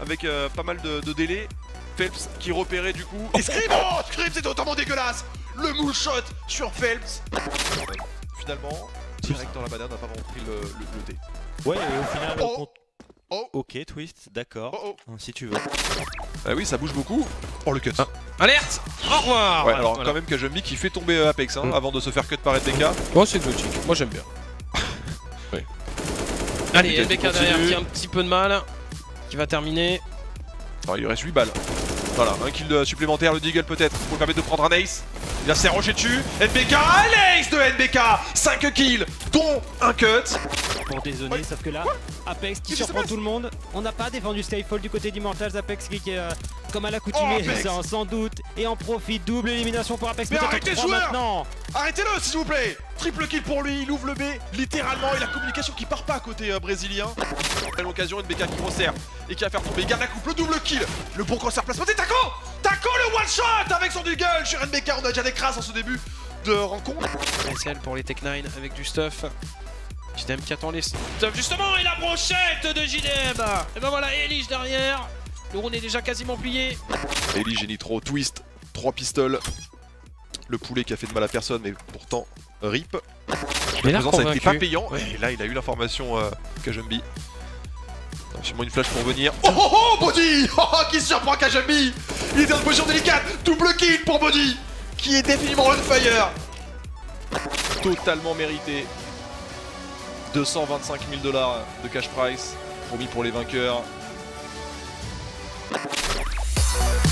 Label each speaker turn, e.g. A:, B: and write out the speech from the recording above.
A: avec euh, pas mal de, de délai. Phelps qui repérait du coup. Et Scream Oh Scream c'est totalement dégueulasse Le moule shot sur Phelps Finalement, direct dans la banane, on n'a pas vraiment pris le, le, le dé.
B: Ouais, et au final,
A: Oh.
B: on compte-
A: Oh.
B: Ok, twist, d'accord.
A: Oh oh
B: Hein, Si tu veux.
A: Ah oui, ça bouge beaucoup. Oh le cut
C: Alerte Au revoir
A: Ouais, alors
C: Voilà.
A: quand même Kajumbi qui fait tomber euh, Apex hein,
C: Mm.
A: avant de se faire cut par NBK.
C: Oh, c'est exotique. Moi, j'aime bien.
A: Ouais.
C: Allez,
A: qu'il
C: derrière qui a un petit peu de mal. Qui va terminer.
A: Alors il lui reste 8 balles. Voilà, un kill de- supplémentaire, le Deagle peut-être, pour lui permettre de prendre un ace. Il a s'est roché dessus. NBK, un ace de NBK 5 kills, dont un cut.
D: pour dézonner, sauf que là, Apex qui
A: qui
D: surprend tout le monde. On n'a pas défendu Skyfall du côté d'Immortals. Apex qui est euh, comme à l'accoutumée,
A: Oh,
D: sans, sans doute, et en profite. Double élimination pour Apex.
A: Mais arrêtez, joueur
D: maintenant.
A: Arrêtez-le s'il vous plaît Triple kill pour lui, il ouvre le B, littéralement, et la communication qui part pas côté euh, brésilien. À l'occasion, NBK qui resserre et qui va faire tomber garde la coupe, le double kill, le bon crosshair placement, et Taco Taco le one shot avec son Deagle sur NBK, on a déjà des crasses en ce début de rencontre.
C: SL pour les Tech9 avec du stuff. JDM qui attend les stuff justement et la brochette de JDM Et ben voilà, Elige derrière. Le round est déjà quasiment plié.
A: Ellie, Genitro, Twist, 3 pistoles. Le poulet qui a fait de mal à personne, mais pourtant, rip.
C: Il a
A: La
C: l'air
A: présence a été pas payant. Et là, il a eu l'information euh, Kajumbi. Sûrement une flash pour venir. Oh oh oh, Body Oh oh, qui surprend Kajumbi Il était en position délicate Double kill pour Body Qui est définitivement on fire Totalement mérité. 225 000 dollars de cash price. Promis pour les vainqueurs. Thank you.